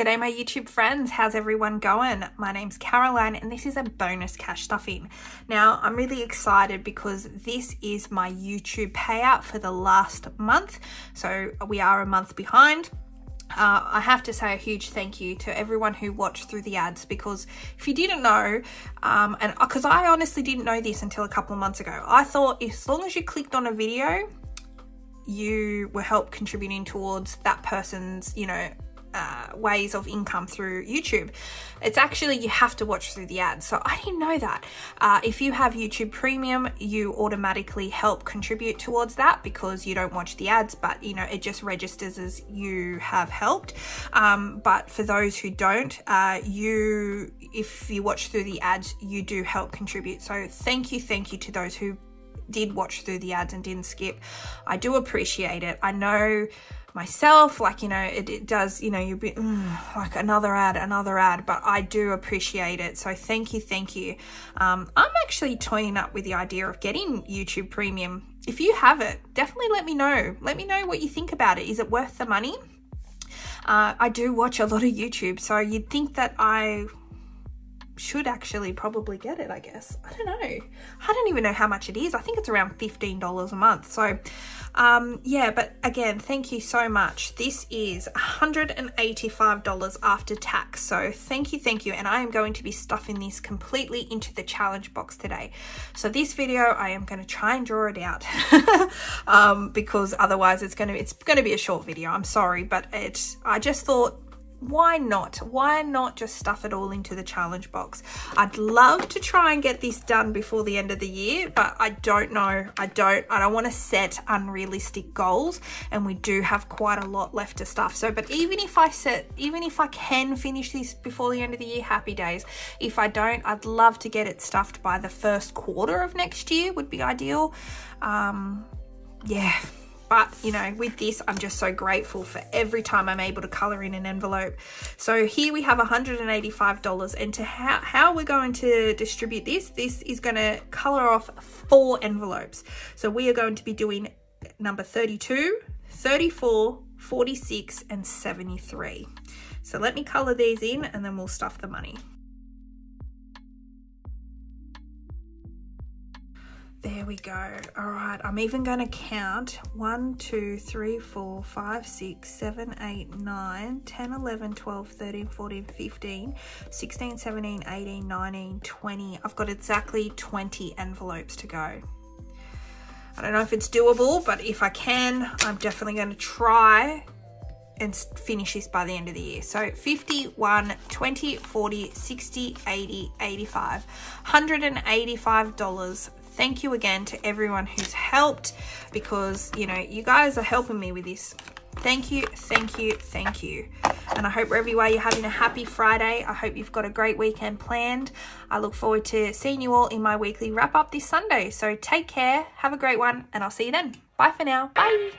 G'day my YouTube friends, how's everyone going? My name's Caroline and this is a bonus cash stuffing. Now I'm really excited because this is my YouTube payout for the last month. So we are a month behind. Uh, I have to say a huge thank you to everyone who watched through the ads because if you didn't know, um, and because uh, I honestly didn't know this until a couple of months ago, I thought as long as you clicked on a video, you were help contributing towards that person's, you know, uh, ways of income through YouTube. It's actually, you have to watch through the ads. So I didn't know that. Uh, if you have YouTube Premium, you automatically help contribute towards that because you don't watch the ads, but you know, it just registers as you have helped. Um, but for those who don't, uh, you, if you watch through the ads, you do help contribute. So thank you, thank you to those who did watch through the ads and didn't skip. I do appreciate it. I know myself like you know it, it does you know you'd be mm, like another ad another ad but i do appreciate it. So thank you thank you. Um, i'm actually toying up with the idea of getting youtube premium. If you have it definitely let me know. Let me know what you think about it. Is it worth the money? Uh, i do watch a lot of youtube so you'd think that i should actually probably get it, I guess. I don't know. I don't even know how much it is. I think it's around $15 a month. So, um, yeah, but again, thank you so much. This is $185 after tax. So thank you, thank you. And I am going to be stuffing this completely into the challenge box today. So this video, I am going to try and draw it out um, because otherwise it's going to, it's going to be a short video. I'm sorry, but it, I just thought why not? Why not just stuff it all into the challenge box? I'd love to try and get this done before the end of the year, but I don't know. I don't, I don't want to set unrealistic goals and we do have quite a lot left to stuff. So, but even if I set, even if I can finish this before the end of the year, happy days. If I don't, I'd love to get it stuffed by the first quarter of next year would be ideal. Um, yeah, but, you know, with this, I'm just so grateful for every time I'm able to color in an envelope. So here we have $185 and to how, how we're going to distribute this, this is going to color off four envelopes. So we are going to be doing number 32, 34, 46 and 73. So let me color these in and then we'll stuff the money. There we go. All right, I'm even going to count 1, 2, 3, 4, 5, 6, 7, 8, 9, 10, 11, 12, 13, 14, 15, 16, 17, 18, 19, 20. I've got exactly 20 envelopes to go. I don't know if it's doable, but if I can, I'm definitely going to try and finish this by the end of the year. So 51, 20, 40, 60, 80, 85, $185 thank you again to everyone who's helped because, you know, you guys are helping me with this. Thank you, thank you, thank you. And I hope wherever you are, you're having a happy Friday. I hope you've got a great weekend planned. I look forward to seeing you all in my weekly wrap up this Sunday. So take care, have a great one, and I'll see you then. Bye for now. Bye.